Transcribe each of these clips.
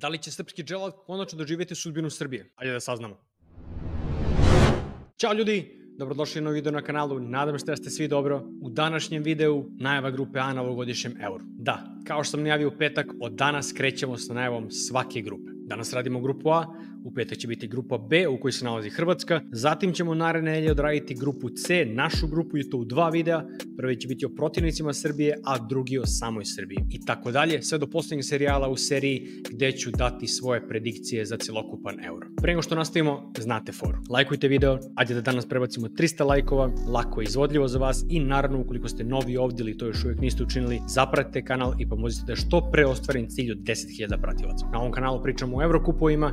Da li će srpski dželat konačno doživjeti sudbinu Srbije? Ajde da saznamo. Ćao ljudi, dobrodošli na video na kanalu, nadam se da ste svi dobro. U današnjem videu najava grupe A na ovogodišnjem euro. Da, kao što sam najavio u petak, od danas krećemo sa najavom svake grupe. Danas radimo grupu A, u petak će biti grupa B u kojoj se nalazi Hrvatska, zatim ćemo naredne nedelje odraditi grupu C, našu grupu i to u dva videa, prvi će biti o protivnicima Srbije, a drugi o samoj Srbiji i tako dalje, sve do poslednjeg serijala u seriji gde ću dati svoje predikcije za celokupan euro. Pre nego što nastavimo, znate foru. Lajkujte video, ajde da danas prebacimo 300 lajkova, lako i izvodljivo za vas i naravno ukoliko ste novi ovdje ili to još uvijek niste učinili, zapratite kanal i pomozite da što pre ostvarim cilj od 10.000 pratilaca. Na ovom kanalu pričamo o Evrokupovima,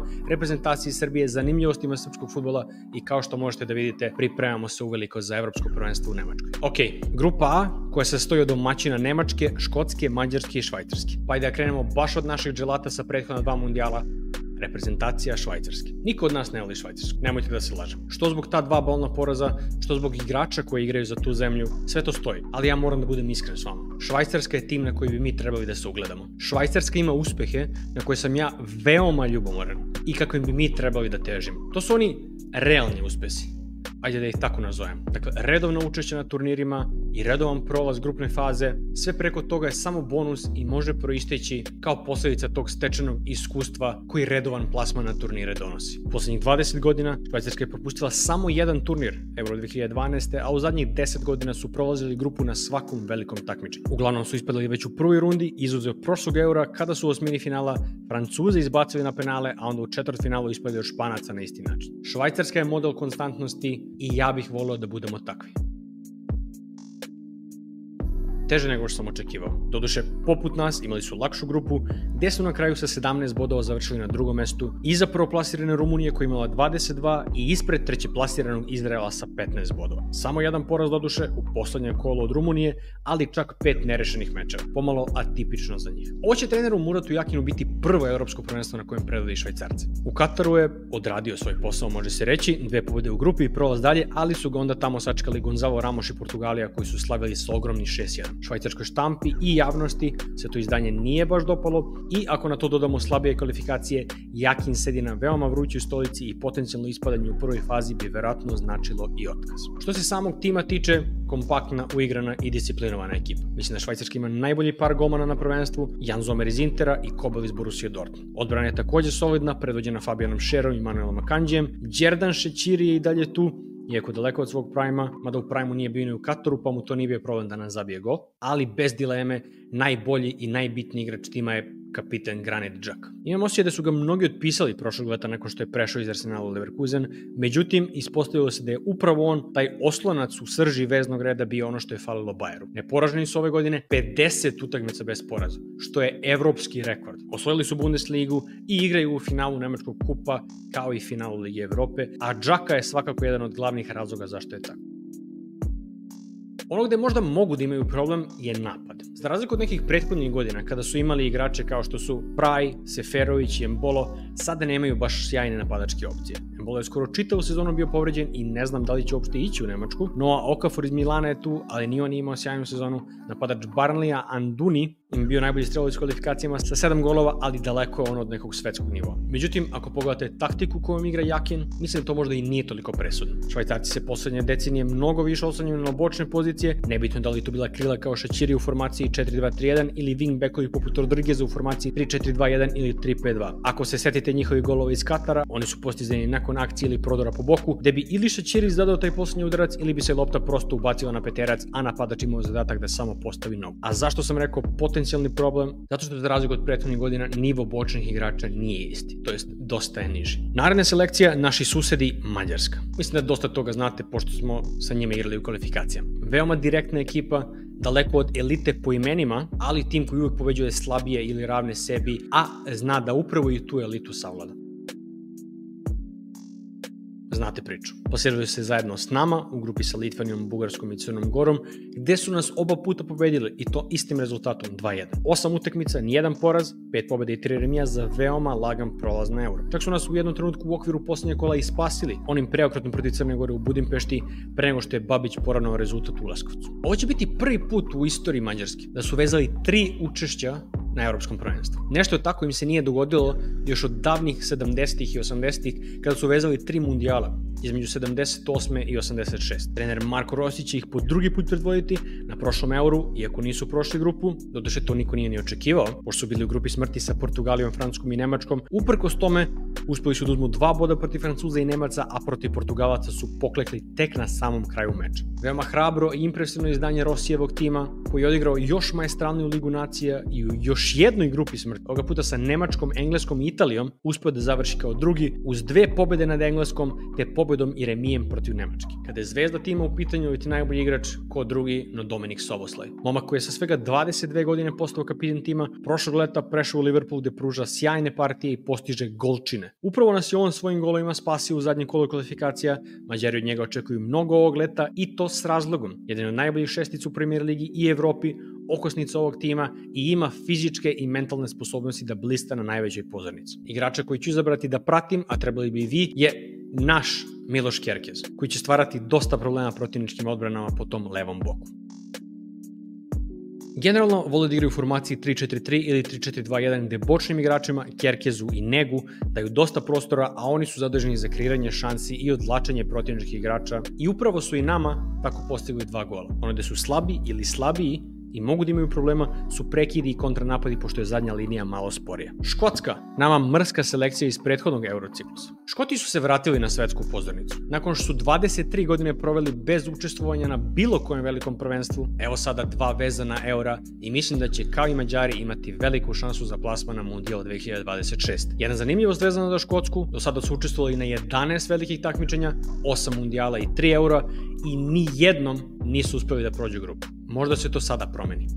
reprezentaciji Srbije, zanimljivostima srpskog futbola i kao što možete da vidite, pripremamo se uveliko za Evropsko prvenstvo u Nemačkoj. Ok, grupa A, koja se stoji od domaćina Nemačke, Škotske, Mađarske i Švajcarske. Pa i da krenemo baš od naših dželata sa prethodna dva mundijala, reprezentacija Švajcarske. Niko od nas ne voli Švajcarsku, nemojte da se lažem. Što zbog ta dva bolna poraza, što zbog igrača koji igraju za tu zemlju, sve to stoji. Ali ja moram da budem iskren s vama. Švajcarska je tim na koji bi mi trebali da se ugledamo. Švajcarska ima uspehe na koje sam ja veoma ljubomoran i kakvim bi mi trebali da težimo. To su oni realni uspesi ajde da ih tako nazovem. Dakle, redovno učešće na turnirima i redovan prolaz grupne faze, sve preko toga je samo bonus i može proisteći kao posledica tog stečenog iskustva koji redovan plasman na turnire donosi. Poslednjih 20 godina Švajcarska je propustila samo jedan turnir, Euro 2012. a u zadnjih 10 godina su prolazili grupu na svakom velikom takmičenju. Uglavnom su ispadali već u prvoj rundi, izuzeo prošlog eura kada su u osmini finala Francuze izbacili na penale, a onda u četvrtfinalu ispali od Španaca na isti način. Švajcarska je model konstantnosti i ja bih volio da budemo takvi teže nego što sam očekivao. Doduše, poput nas imali su lakšu grupu, gde su na kraju sa 17 bodova završili na drugom mestu, iza prvoplasirane Rumunije koja imala 22 i ispred treće plasiranog Izraela sa 15 bodova. Samo jedan poraz doduše u poslednjem kolu od Rumunije, ali čak pet nerešenih mečeva, pomalo atipično za njih. Ovo će treneru Muratu Jakinu biti prvo evropsko prvenstvo na kojem predvodi Švajcarce. U Kataru je odradio svoj posao, može se reći, dve pobede u grupi i prolaz dalje, ali su ga onda tamo sačekali Gonzalo Ramos i Portugalija koji su slavili sa ogromni 6-1 švajcarskoj štampi i javnosti se to izdanje nije baš dopalo i ako na to dodamo slabije kvalifikacije, Jakin sedi na veoma vrućoj stolici i potencijalno ispadanje u prvoj fazi bi verovatno značilo i otkaz. Što se samog tima tiče, kompaktna, uigrana i disciplinovana ekipa. Mislim da Švajcarska ima najbolji par golmana na prvenstvu, Jan Zomer iz Intera i Kobel iz Borussia Dortmund. Odbrana je takođe solidna, predvođena Fabianom Šerom i Manuelom Akanđijem, Đerdan Šećiri je i dalje tu, iako daleko od svog prajma, mada u prajmu nije bio ni u Kataru, pa mu to nije bio problem da nam zabije gol, ali bez dileme najbolji i najbitniji igrač tima je kapitan Granit Xhaka. Imam osjećaj da su ga mnogi otpisali prošlog leta nakon što je prešao iz Arsenala u Leverkusen, međutim, ispostavilo se da je upravo on, taj oslonac u srži veznog reda bio ono što je falilo Bayeru. Neporaženi su ove godine 50 utakmica bez poraza, što je evropski rekord. Osvojili su Bundesligu i igraju u finalu Nemačkog kupa kao i finalu Lige Evrope, a Xhaka je svakako jedan od glavnih razloga zašto je tako. Ono gde možda mogu da imaju problem je napad. Za razliku od nekih prethodnih godina, kada su imali igrače kao što su Praj, Seferović i Embolo, sada nemaju baš sjajne napadačke opcije. Embolo je skoro čitavu sezonu bio povređen i ne znam da li će uopšte ići u Nemačku. Noah Okafor iz Milana je tu, ali ni on nije imao sjajnu sezonu. Napadač Barnleya Anduni im bio najbolji strelac u kvalifikacijama sa 7 golova, ali daleko je on od nekog svetskog nivoa. Međutim, ako pogledate taktiku kojom igra Jakin, mislim da to možda i nije toliko presudno. Švajcarci se poslednje decenije mnogo više oslanjaju na bočne pozicije, nebitno da li to bila krila kao Šačiri u formaciji 4-2-3-1 ili wingbackovi poput Rodrigueza u formaciji 3-4-2-1 ili 3-5-2. Ako se setite njihovi golova iz Katara, oni su postizani nakon akcije ili prodora po boku, gde bi ili Šačiri zadao taj poslednji udarac ili bi se lopta prosto ubacila na peterac, a napadač imao zadatak da samo postavi nogu. A zašto sam rekao potencijalni problem? Zato što za razliku od prethodnih godina nivo bočnih igrača nije isti, to jest dosta je niži. Naredna selekcija, naši susedi Mađarska. Mislim da dosta toga znate pošto smo sa njima igrali u kvalifikacijama. Veoma direktna ekipa, daleko od elite po imenima, ali tim koji uvek poveđuje slabije ili ravne sebi, a zna da upravo i tu elitu savlada znate priču. Plasirali se zajedno s nama u grupi sa Litvanijom, Bugarskom i Crnom Gorom, gde su nas oba puta pobedili i to istim rezultatom 2-1. Osam utakmica, nijedan poraz, pet pobeda i tri remija za veoma lagan prolaz na euro. Čak su nas u jednom trenutku u okviru poslednje kola i spasili onim preokretom protiv Crne Gore u Budimpešti pre nego što je Babić poravnao rezultat u Leskovcu. Ovo će biti prvi put u istoriji Mađarske da su vezali tri učešća na evropskom prvenstvu. Nešto tako im se nije dogodilo još od davnih 70. i 80. kada su vezali tri mundijala, između 78. i 86. Trener Marko Rossi će ih po drugi put predvoditi na prošlom euru, iako nisu prošli grupu, doduše to niko nije ni očekivao, pošto su bili u grupi smrti sa Portugalijom, Francuskom i Nemačkom. Uprkos tome, uspeli su da uzmu dva boda protiv Francuza i Nemaca, a protiv Portugalaca su poklekli tek na samom kraju meča. Veoma hrabro i impresivno izdanje Rosijevog tima, koji je odigrao još majstralniju ligu nacija i u još jednoj grupi smrti, ovoga puta sa Nemačkom, Engleskom i Italijom, uspeo da završi kao drugi uz dve pobede nad Engleskom te pobedom i remijem protiv Nemačke. Kada je zvezda tima u pitanju i ti najbolji igrač, ko drugi, no Dominik Soboslaj. Momak koji je sa svega 22 godine postao kapitan tima, prošlog leta prešao u Liverpool gde pruža sjajne partije i postiže golčine. Upravo nas je on svojim golovima spasio u zadnjem kolu kvalifikacija, Mađari od njega očekuju mnogo ovog leta i to s razlogom. Jedan od najboljih šestica u premier ligi i Evropi, okosnica ovog tima i ima fizičke i mentalne sposobnosti da blista na najvećoj pozornici. Igrača koji ću izabrati da pratim, a trebali bi i vi, je naš Miloš Kerkez, koji će stvarati dosta problema protivničkim odbranama po tom levom boku. Generalno vole da igraju u formaciji 3-4-3 ili 3-4-2-1 gde bočnim igračima, Kerkezu i Negu daju dosta prostora, a oni su zadrženi za kreiranje šansi i odlačanje protivničkih igrača i upravo su i nama tako postigli dva gola. Ono gde su slabi ili slabiji i mogu da imaju problema su prekidi i kontranapadi pošto je zadnja linija malo sporija. Škotska, nama mrska selekcija iz prethodnog Eurociklusa. Škoti su se vratili na svetsku pozornicu. Nakon što su 23 godine proveli bez učestvovanja na bilo kojem velikom prvenstvu, evo sada dva vezana eura i mislim da će kao i Mađari imati veliku šansu za plasman na Mundial 2026. Jedna zanimljivost vezana za Škotsku, do sada su učestvovali na 11 velikih takmičenja, 8 mundijala i 3 eura i ni jednom nisu uspeli da prođu grupu. Možda se to sada promeni.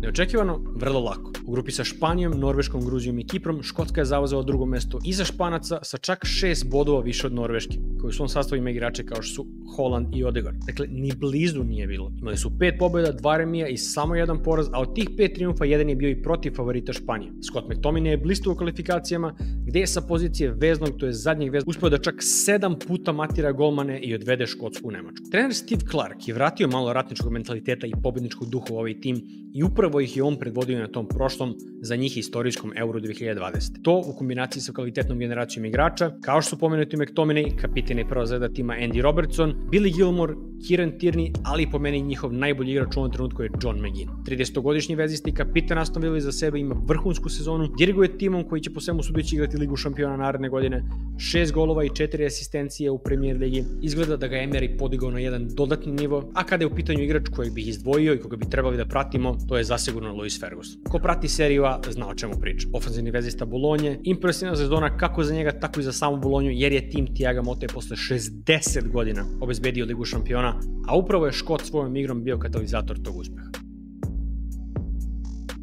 Neočekivano, vrlo lako. U grupi sa Španijom, Norveškom, Gruzijom i Kiprom, Škotska je zauzela drugo mesto iza Španaca sa čak šest bodova više od Norveške, koji u svom sastavu ima igrače kao što su Holland i Odegaard. Dakle, ni blizu nije bilo. Imali su pet pobjeda, dva remija i samo jedan poraz, a od tih pet triumfa jedan je bio i protiv favorita Španije. Scott McTominay je blistu u kvalifikacijama, gde je sa pozicije veznog, to je zadnjeg veznog, uspeo da čak sedam puta matira golmane i odvede Škotsku u Nemačku. Trener Steve Clark je vratio malo ratničkog mentaliteta i pobedničkog duha u ovaj tim i upravo ih je on predvodio na tom prošlom za njih istorijskom Euro 2020. To u kombinaciji sa kvalitetnom generacijom igrača, kao što su pomenuti McTominay, kapitan i prva zvezda tima Andy Robertson, Billy Gilmore, Kieran Tierney, ali po meni njihov najbolji igrač u ovom trenutku je John McGinn. 30-godišnji vezisti kapitan Aston Villa za sebe ima vrhunsku sezonu, diriguje timom koji će po svemu sudeći igrati Ligu šampiona naredne godine, 6 golova i 4 asistencije u Premier Ligi. Izgleda da ga Emery podigao na jedan dodatni nivo, a kada je u pitanju igrač kojeg bih izdvojio i koga bi trebali da pratimo, to je zasigurno Luis Ferguson. Ko prati seriju A zna o čemu pričam. Ofenzivni vezista Bolonje, impresivna sezona kako za njega, tako i za samu Bolonju, jer je tim Tiaga Mote posle 60 godina obezbedio Ligu šampiona, a upravo je Škot svojom igrom bio katalizator tog uspeha.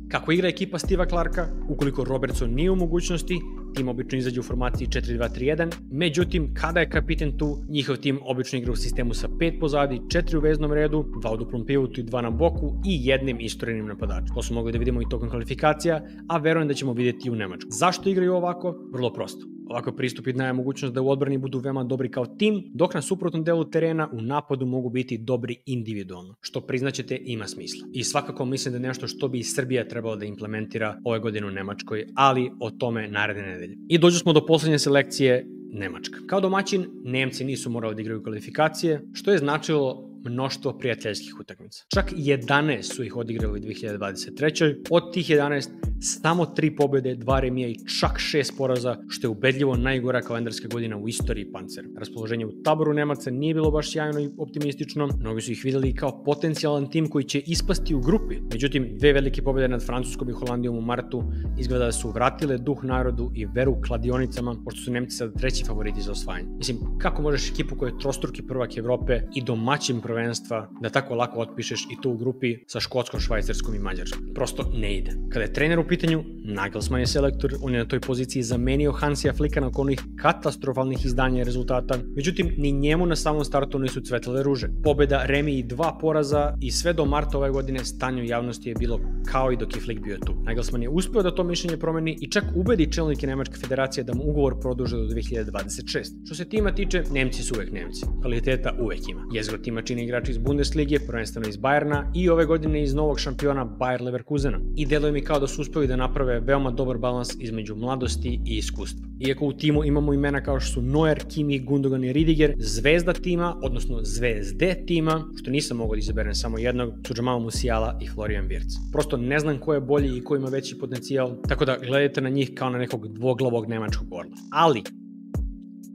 Kako igra ekipa Stiva Clarka, ukoliko Robertson nije u mogućnosti, tim obično izađe u formaciji 4-2-3-1, međutim, kada je kapiten tu, njihov tim obično igra u sistemu sa pet pozadi, četiri u veznom redu, dva u duplom pivotu i dva na boku i jednim istorenim napadačem. To smo mogli da vidimo i tokom kvalifikacija, a verujem da ćemo videti i u Nemačku. Zašto igraju ovako? Vrlo prosto. Ovako pristup i daje mogućnost da u odbrani budu veoma dobri kao tim, dok na suprotnom delu terena u napadu mogu biti dobri individualno, što priznaćete ima smisla. I svakako mislim da je nešto što bi i Srbija trebala da implementira ove godine u Nemačkoj, ali o tome naredne nedelje. I dođu smo do poslednje selekcije Nemačka. Kao domaćin, Nemci nisu morali da igraju kvalifikacije, što je značilo mnoštvo prijateljskih utakmica. Čak 11 su ih odigrali u 2023. Od tih 11 samo 3 pobjede, 2 remija i čak 6 poraza, što je ubedljivo najgora kalendarska godina u istoriji Pancera. Raspoloženje u taboru Nemaca nije bilo baš sjajno i optimistično, mnogi su ih videli kao potencijalan tim koji će ispasti u grupi. Međutim, dve velike pobjede nad Francuskom i Holandijom u martu izgleda da su vratile duh narodu i veru kladionicama, pošto su Nemci sad treći favoriti za osvajanje. Mislim, kako možeš ekipu koja je trostruki prvak Evrope i domaćin prvenstva da tako lako otpišeš i to u grupi sa Škotskom, Švajcarskom i Mađarskom. Prosto ne ide. Kada je trener u pitanju, Nagelsmann je selektor, on je na toj poziciji zamenio Hansija Flika nakon onih katastrofalnih izdanja rezultata. Međutim, ni njemu na samom startu nisu cvetale ruže. Pobeda, remi i dva poraza i sve do marta ove godine stanje u javnosti je bilo kao i dok je Flick bio tu. Nagelsmann je uspeo da to mišljenje promeni i čak ubedi čelnike Nemačke federacije da mu ugovor produže do 2026. Što se tima tiče, Nemci su uvek Nemci. Kvaliteta uvek ima. Jezgro tima čini igrači iz Bundeslige, prvenstveno iz Bayerna i ove godine iz novog šampiona Bayer Leverkusena. I deluje mi kao da su uspeli da naprave veoma dobar balans između mladosti i iskustva. Iako u timu imamo imena kao što su Neuer, Kimi, Gundogan i Ridiger, zvezda tima, odnosno zvezde tima, što nisam mogao da izaberem samo jednog, su Jamal Musiala i Florian Wirtz. Prosto ne znam ko je bolji i ko ima veći potencijal, tako da gledajte na njih kao na nekog dvoglavog nemačkog orla. Ali,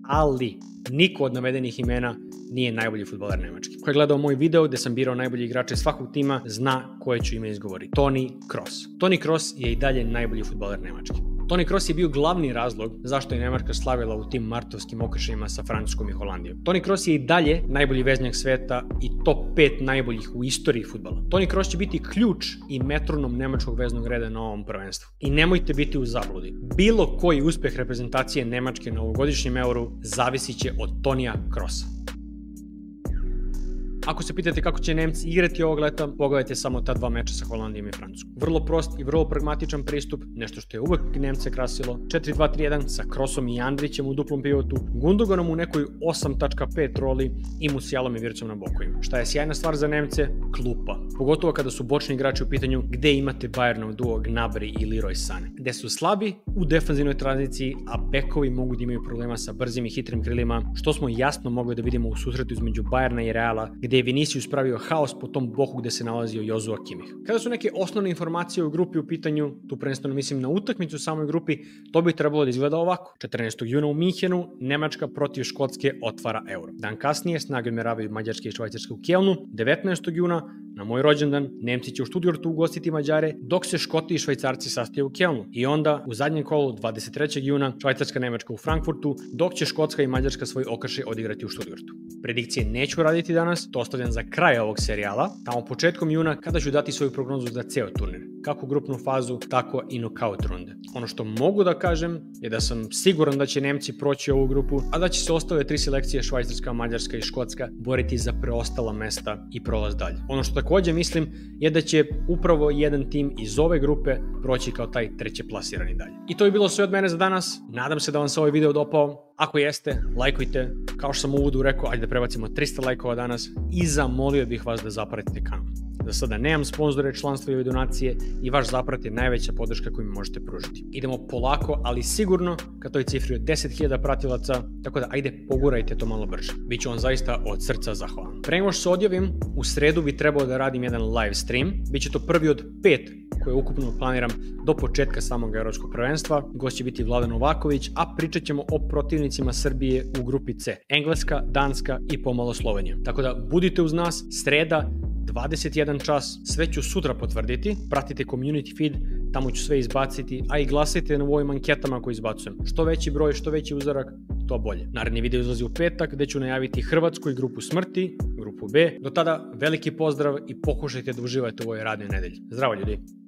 ali, niko od navedenih imena nije najbolji futboler Nemački. Ko je gledao moj video gde sam birao najbolji igrače svakog tima, zna koje ću ime izgovoriti. Toni Kroos. Toni Kroos je i dalje najbolji futboler Nemački. Toni Kroos je bio glavni razlog zašto je Nemačka slavila u tim martovskim okršajima sa Francuskom i Holandijom. Toni Kroos je i dalje najbolji veznjak sveta i top 5 najboljih u istoriji futbala. Toni Kroos će biti ključ i metronom nemačkog veznog reda na ovom prvenstvu. I nemojte biti u zabludi. Bilo koji uspeh reprezentacije Nemačke na ovogodišnjem euru zavisit će od Tonija Krosa. Ako se pitate kako će Nemci igrati ovog leta, pogledajte samo ta dva meča sa Holandijom i Francuskom. Vrlo prost i vrlo pragmatičan pristup, nešto što je uvek Nemce krasilo. 4-2-3-1 sa Krosom i Andrićem u duplom pivotu, Gundoganom u nekoj 8.5 roli i Musialom i Vircom na bokovima. Šta je sjajna stvar za Nemce? Klupa. Pogotovo kada su bočni igrači u pitanju gde imate Bayernov duo Gnabry i Leroy Sané. Gde su slabi u defanzivnoj tranziciji, a bekovi mogu da imaju problema sa brzim i hitrim krilima, što smo jasno mogli da vidimo u susretu između Bayerna i Reala, gde gde je Vinicius pravio haos po tom boku gde se nalazio Jozua Kimih. Kada su neke osnovne informacije u grupi u pitanju, tu prvenstveno mislim na utakmicu u samoj grupi, to bi trebalo da izgleda ovako. 14. juna u Minhenu, Nemačka protiv Škotske otvara euro. Dan kasnije snage meravaju Mađarske i Švajcarske u Kjelnu, 19. juna Na moj rođendan Nemci će u Stuttgartu ugostiti Mađare, dok se Škoti i Švajcarci sastaju u Kelnu. I onda u zadnjem kolu 23. juna Švajcarska Nemačka u Frankfurtu, dok će Škotska i Mađarska svoj okršaj odigrati u Stuttgartu. Predikcije neću raditi danas, to ostavljam za kraj ovog serijala, tamo početkom juna kada ću dati svoju prognozu za ceo turnir, kako grupnu fazu, tako i knockout runde. Ono što mogu da kažem je da sam siguran da će Nemci proći ovu grupu, a da će se ostale tri selekcije Švajcarska, Mađarska i Škotska boriti za preostala mesta i prolaz dalje. Ono što takođe mislim je da će upravo jedan tim iz ove grupe proći kao taj treće plasirani dalje. I to je bilo sve od mene za danas. Nadam se da vam se ovaj video dopao. Ako jeste, lajkujte. Kao što sam u uvodu rekao, ajde da prebacimo 300 lajkova danas i zamolio bih vas da zapratite kanal. Za sada nemam sponzore, članstva i donacije i vaš zaprat je najveća podrška koju mi možete pružiti. Idemo polako, ali sigurno ka toj cifri od 10.000 pratilaca, tako da ajde pogurajte to malo brže. Biću vam zaista od srca zahvalan. Pre nego što se odjavim, u sredu bi trebao da radim jedan live stream. Biće to prvi od pet koje ukupno planiram do početka samog evropskog prvenstva. Gost će biti Vladan Novaković, a pričat ćemo o protivnicima Srbije u grupi C. Engleska, Danska i pomalo Slovenija. Tako da budite uz nas, sreda, 21 čas, sve ću sutra potvrditi, pratite community feed, tamo ću sve izbaciti, a i glasajte na ovim anketama koje izbacujem. Što veći broj, što veći uzorak, to bolje. Naredni video izlazi u petak gde ću najaviti Hrvatsku i grupu smrti, grupu B. Do tada veliki pozdrav i pokušajte da uživate u ovoj radnoj nedelji. Zdravo ljudi!